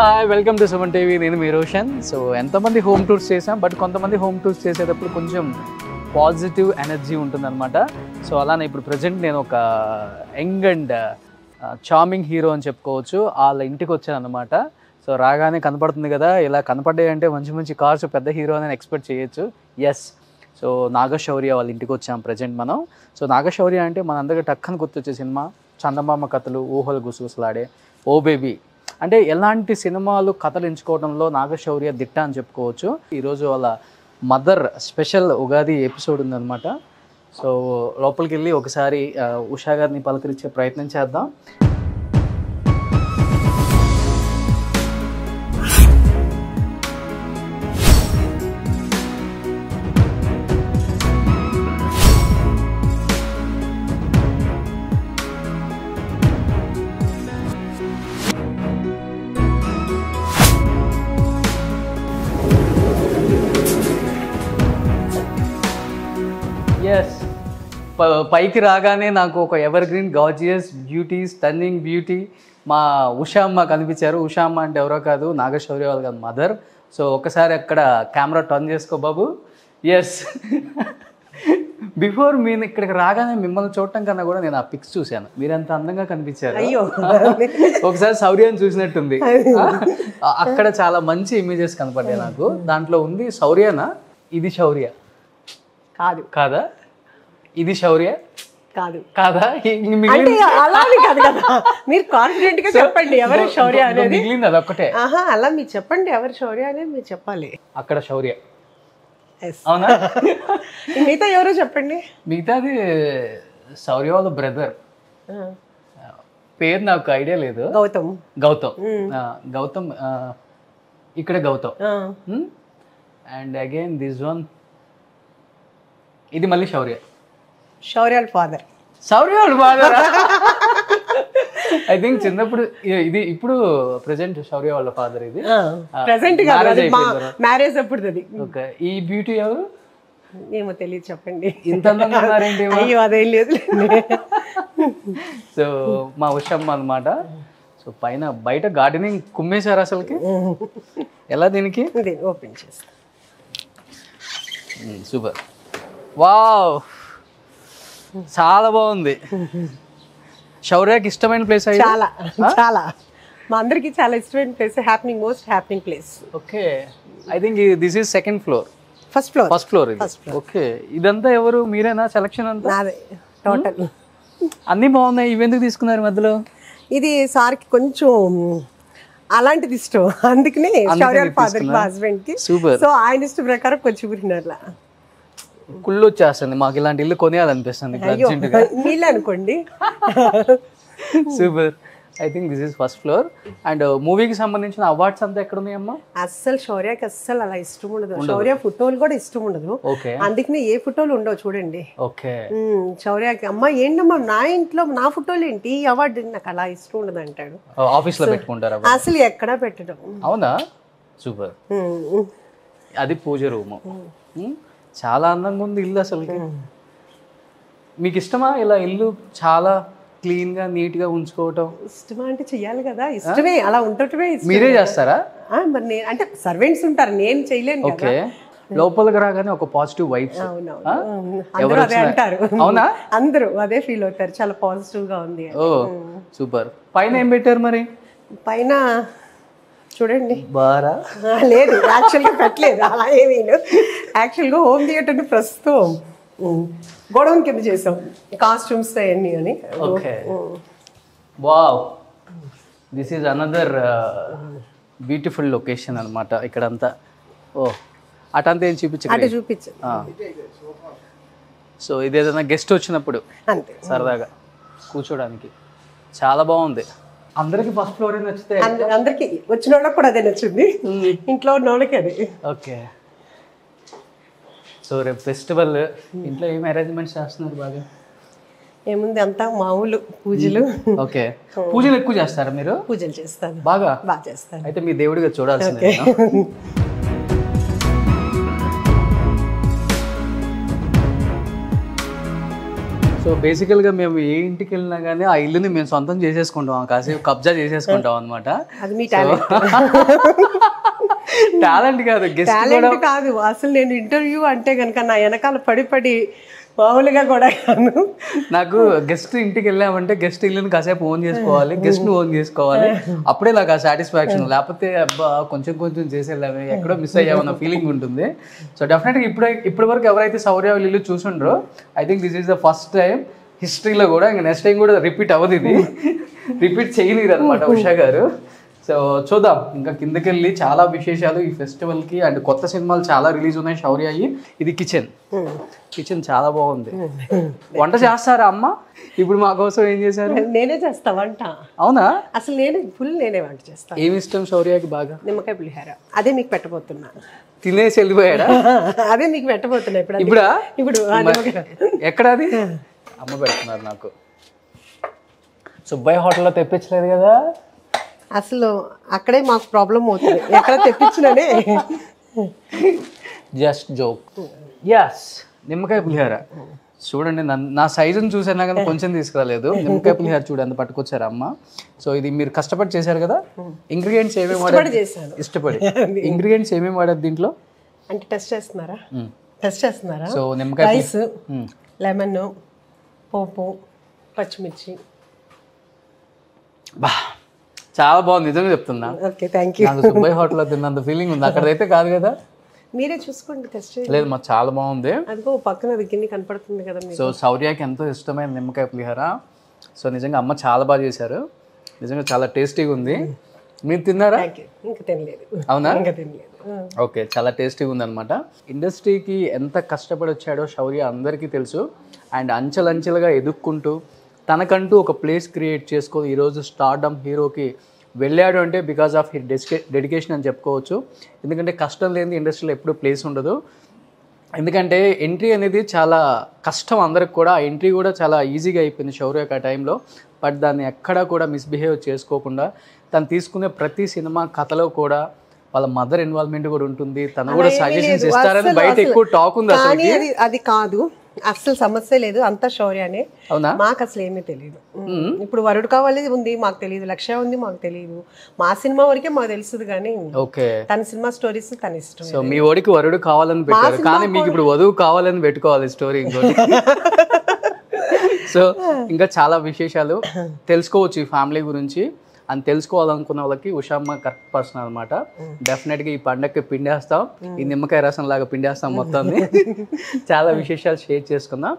Hi welcome to Suman TV. నేను మీ Roshan. So ఎంతమంది హోమ్ టూర్స్ చేసాం బట్ కొంతమంది హోమ్ టూర్స్ చేసేటప్పుడు కొంచెం పాజిటివ్ ఎనర్జీ ఉంటుందన్నమాట. సో అలానే ఇప్పుడు ప్రజెంట్ నేను ఒక యంగ్ అండ్ చార్మింగ్ హీరో అని చెప్పుకోవచ్చు. వాళ్ళ ఇంటికి వచ్చాను అనమాట సో రాగానే కనపడుతుంది కదా ఇలా కనపడ్డాయంటే మంచి మంచి కార్స్ పెద్ద హీరో అని ఎక్స్పెక్ట్ చేయొచ్చు. ఎస్ సో నాగశౌర్య వాళ్ళ ఇంటికి వచ్చాం ప్రజెంట్ మనం. సో నాగశౌర్య అంటే మనందరికీ టక్కని గుర్తొచ్చే సినిమా. చందమామ కథలు ఊహలు గుసగుసలాడే. Oh baby. అంటే ఎలాంటి సినిమాలు కథలు ఎంచుకోవడంలో నాగశౌర్య దిట్ట అని చెప్పుకోవచ్చు. ఈరోజు వాళ్ళ మదర్ స్పెషల్ ఉగాది ఎపిసోడ్ ఉందన్నమాట. సో లోపలికి వెళ్ళి ఒకసారి ఉషా గారిని పలకరించే ప్రయత్నం చేద్దాం. పైకి రాగానే నాకు ఒక evergreen gorgeous beauty stunning beauty మా ఉషామ్మ కనిపించారు. ఉషామ్మ అంటే ఎవరో కాదు నాగశౌర్య వాళ్ళ కాదు మదర్ సో ఒకసారి అక్కడ కెమెరా టర్న్ చేసుకో బాబు. ఎస్ బిఫోర్ నేను ఇక్కడికి రాగానే మిమ్మల్ని చూడటం కన్నా కూడా నేను ఆ పిక్స్ చూశాను. మీరు ఎంత అందంగా కనిపించారు? అయ్యో. ఒకసారి శౌర్యాన్ని చూసినట్టుంది. అక్కడ చాలా మంచి ఇమేజెస్ కనపడ్డాయి నాకు. దాంట్లో ఉంది శౌర్యనా? ఇది శౌర్య. కాదు. కాదా? ఇది శౌర్య? కాదు. కాదా? అంటే అలా కాదు కదా. మీరు కాన్ఫిడెంట్గా చెప్పండి ఎవరు శౌర్య అనేది. మిగిలింది అదొక్కటే ఆహా అలా మీరు చెప్పండి ఎవరు శౌర్య అనేది మీరు చెప్పాలి. అక్కడ శౌర్య. అవునా? మిగతా ఎవరో చెప్పండి? మిగతాది శౌర్య వాళ్ళ బ్రదర్ పేరు నాకు ఐడియా లేదు. గౌతమ్. గౌతమ్. గౌతమ్ ఇక్కడ Gautam. And again this one. ఇది మళ్ళీ శౌర్య. శౌర్యాల ఫాదర్ శౌర్య వాళ్ళు బాగా ఐ థింక్ చిన్నప్పుడు ఇది ఇప్పుడు ప్రెసెంట్ శౌర్య వాళ్ళ ఫాదర్ ఇది. ప్రెసెంట్. మ్యారేజ్ అప్పుడు అది ఓకే ఈ బ్యూటీ ఎవరు? ఏమో తెలియదు చెప్పండి. ఇంత అయ్యో అదేం లేదు. సో మా ఉషమ్మ అన్నమాట. సో పైన బయట గార్డెనింగ్ కుమ్మేశారు అసలుకి. ఎలా దీనికి? ఓపెన్ చేస్తా. సూపర్ వావ్ చాలా బాగుంది. శౌర్యకి ఇష్టమైన ప్లేస్ చాలా చాలా. మా అందరికి చాలా ఇష్టమైన place happening most happening place okay. I think this is second floor first floor first floor okay. ఇదంతా ఎవరు? మీరేనా? సెలక్షన్ అంతా? నాదే టోటల్ అన్నీ బాగున్నాయి. ఇవెందుకు తీసుకున్నారు మధ్యలో? ఇది సార్కి కొంచెం అలాంటిది ఇష్టం. అందుకనే శౌర్యాల ఫాదర్ మా హస్బెండ్కి సూపర్ సో ఆయన ఇష్టం ప్రకారం కొంచెం కుళ్ళు వచ్చేస్తుంది మాకు ఇలాంటి ఇల్లు కొనేయాలనిపిస్తుంది. నీళ్ళు అనుకోండి super I think this is first floor and మూవీకి సంబంధించిన అవార్డ్స్ అంతా ఎక్కడ ఉన్నాయమ్మా అస్సలు శౌర్యకి అస్సలు అలా ఇష్టం ఉండదు. శౌర్య ఫోటోలు కూడా ఇష్టం ఉండదు. అందుకనే ఏ ఫోటోలు ఉండవు చూడండి. ఓకే శౌర్యకి. అమ్మ ఏంటమ్మా నా ఇంట్లో నా ఫోటోలు ఏంటి? ఈ అవార్డు నాకు అలా ఇష్టం ఉండదు అంటాడు. ఆఫీస్లో పెట్టుకుంటారా అసలు ఎక్కడా పెట్టడం. అవునా? సూపర్ అది పూజ రూమ్. చాలా అందంగా ఉంది ఇల్లు అసలు మీకు ఇష్టమా ఇలా ఇల్లు చాలా క్లీన్గా నీట్గా ఉంచుకోవటం? ఇష్టమా అంటే చెయ్యాలి కదా. ఇష్టమే అలా ఉండటమే మీరే చేస్తారా? మరి నేను అంటే సర్వెంట్స్ ఉంటారు నేను చేయలేను ఓకే. లోపలికి రాగానే ఒక పాజిటివ్ వైబ్స్. ఎవరు అదే అంటారు. అవునా? అందరూ అదే ఫీల్ అవుతారు చాలా పాజిటివ్గా ఉంది. Oh super. పైన ఏం పెట్టారు మరి? పైన చూడండి. బారా? లేదు యాక్చువల్గా పెట్టలేదు. అలా ఏమీ యాక్చువల్గా హోమ్ థియేటర్ ప్రస్తుతం గొడవన్ కింద చేసాం. కాస్ట్యూమ్స్ అవన్నీ అని. Okay. Wow this is another beautiful location అనమాట ఇక్కడంతా. ఓ అటంతా ఏం అంటే చూపించండి చూపించు సో ఇది ఏదైనా గెస్ట్ వచ్చినప్పుడు అంతే. సరదాగా కూర్చోడానికి. చాలా బాగుంది. అందరికి ఫస్ట్ ఫ్లోర్ నచ్చితే అంద- అందరికి వచ్చిన వాళ్ళకి కూడా అదే నచ్చింది. ఇంట్లో ఉన్న వాళ్ళకి అదే. ఓకే. సో రేపు ఫెస్టివల్ ఇంట్లో ఏం అరేంజ్మెంట్స్ చేస్తున్నారు బాగా? ఏముంది అంతా మామూలు పూజలు. ఓకే. పూజలు ఎక్కువ చేస్తారా మీరు? పూజలు చేస్తాను. బాగా? బాగా చేస్తాను. అయితే మీ దేవుడిగా చూడాల్సిందే సో బేసికల్గా మేము ఏ ఇంటికి వెళ్ళినా కానీ ఆ ఇల్లుని మేము సొంతం చేసేసుకుంటాం. కాసేపు కబ్జా చేసేసుకుంటాం అనమాట టాలెంట్. కాదు టాలెంట్ కాదు. అసలు నేను ఇంటర్వ్యూ అంటే కనుక నా వెనకాల పడి పడి మామూలుగా కూడా కాను నాకు గెస్ట్ ఇంటికి వెళ్ళామంటే గెస్ట్ ఇల్లుని కాసేపు ఓన్ చేసుకోవాలి గెస్ట్ను ఓన్ చేసుకోవాలి. అప్పుడే నాకు ఆ సాటిస్ఫాక్షన్ లేకపోతే అబ్బా కొంచెం కొంచెం చేసి వెళ్ళామే ఎక్కడో మిస్ అయ్యామన్న ఫీలింగ్ ఉంటుంది. సో డెఫినెట్గా ఇప్పుడే ఇప్పటి వరకు ఎవరైతే సౌర్య ఇల్లు చూసుండ్రో I think this is the first time హిస్టరీలో కూడా ఇంకా నెక్స్ట్ టైం కూడా రిపీట్ అవ్వదు ఇది. రిపీట్ చేయలేరు అనమాట ఉషా గారు. సో చూద్దాం. ఇంకా కిందకెళ్ళి చాలా విశేషాలు ఈ ఫెస్టివల్కి అండ్ కొత్త సినిమాలు చాలా రిలీజ్ ఉన్నాయి శౌర్య అయ్యి. ఇది కిచెన్. కిచెన్ చాలా బాగుంది. వంట చేస్తారా అమ్మ? ఇప్పుడు మా కోసం ఏం చేశారు? నేనే చేస్తా వంట. అవునా? అసలు నేనే ఫుల్ నేనే వంట చేస్తా. ఏమి ఇష్టం శౌర్యకి బాగా? నిమ్మకాయ పులిహార. అదే మీకు పెట్టబోతున్నా. తినేసి వెళ్ళిపోయాడా? అదే మీకు పెట్టబోతున్నా ఇప్పుడు ఇప్పుడా? ఇప్పుడు ఎక్కడ అది? అమ్మ పెడుతున్నారు నాకు. సుబ్బయ్య హోటల్లో తెప్పించలేదు కదా? అసలు అక్కడే మాకు ప్రాబ్లం అవుతుంది. ఎక్కడ తెప్పించిననే. జస్ట్ జోక్ ఎస్ నిమ్మకాయ పులిహార. చూడండి నన్ను- నా సైజుని చూసానా కానీ కొంచెం తీసుకురాలేదు. నిమ్మకాయ పులిహార చూడండి పట్టుకొచ్చారు అమ్మ. సో ఇది మీరు కష్టపడి చేశారు కదా? ఇంగ్రీడియంట్స్ ఏమేమి కూడా వాడారు? ఇష్టపడి. ఇంగ్రీడియంట్స్ ఏమేమి వాడారు దీంట్లో? అంటే టెస్ట్ చేస్తున్నారా. టెస్ట్ చేస్తున్నారా? సో నిమ్మకాయ రైస్. లెమన్ పోపు పచ్చిమిర్చి. బా. చాలా బాగుంది నిజంగా చెప్తున్నా. ఓకే థ్యాంక్ యూ నాకు సుబ్బయ్య హోటల్లో తిన్నంత ఫీలింగ్ ఉంది. అక్కడైతే కాదు కదా? మీరే చూసుకోండి టెస్ట్ లేదు మాకు చాలా బాగుంది. అదిగో పక్కన అది గిన్నె కనపడుతుంది కదా సో శౌర్యకి ఎంతో ఇష్టమైన నిమ్మకాయ పులిహోర. సో నిజంగా అమ్మ చాలా బాగా చేశారు. నిజంగా చాలా టేస్టీగా ఉంది. మీరు తిన్నారా? ఇంకా తినలేదు. అవునా? ఇంకా తినలేదు. ఓకే చాలా టేస్టీగా ఉందన్నమాట. ఇండస్ట్రీకి ఎంత కష్టపడి వచ్చాడో శౌర్య అందరికీ తెలుసు. అండ్ అంచెలంచెలుగా ఎదుక్కుంటూ తనకంటూ ఒక ప్లేస్ క్రియేట్ చేసుకొని ఈరోజు స్టార్డమ్ హీరోకి వెళ్ళాడు అంటే బికాస్ ఆఫ్ హీ డెడికేషన్ అని చెప్పుకోవచ్చు. ఎందుకంటే కష్టం లేని ఇండస్ట్రీలో ఎప్పుడూ ప్లేస్ ఉండదు. ఎందుకంటే ఎంట్రీ అనేది చాలా కష్టం అందరికి కూడా. ఆ ఎంట్రీ కూడా చాలా ఈజీగా అయిపోయింది శౌర్యకి ఆ టైంలో బట్ దాన్ని ఎక్కడా కూడా మిస్బిహేవ్ చేసుకోకుండా తను తీసుకునే ప్రతి సినిమా కథలో కూడా వాళ్ళ మదర్ ఇన్వాల్వ్మెంట్ కూడా ఉంటుంది. తను కూడా సజెషన్స్ ఇస్తారని బయట ఎక్కువ టాక్ ఉంది అసలు అది కాదు. అస్సలు సమస్య లేదు అంతా శౌర్యానే. అవునా? మాకు అసలు ఏమీ తెలియదు ఇప్పుడు వరుడు కావాలి ఉంది మాకు తెలియదు లక్ష్య ఉంది మాకు తెలియదు మా సినిమా వరకే మాకు తెలుస్తుంది కానీ ఓకే. తన సినిమా స్టోరీస్ తన ఇష్టం. సో మీ ఓడికి వరుడు కావాలని పెట్టారు. కానీ మీకు ఇప్పుడు వధువు కావాలని పెట్టుకోవాలి స్టోరీ ఇంకోటి. సో ఇంకా చాలా విశేషాలు. తెలుసుకోవచ్చు ఈ ఫ్యామిలీ గురించి. అని తెలుసుకోవాలనుకున్న వాళ్ళకి ఉషామ్మ కరెక్ట్ పర్సన్ అనమాట డెఫినెట్గా ఈ పండగకి పిండేస్తాం. ఈ నిమ్మకాయ రసం లాగా పిండేస్తాం మొత్తాన్ని. చాలా విశేషాలు షేర్ చేసుకుందాం.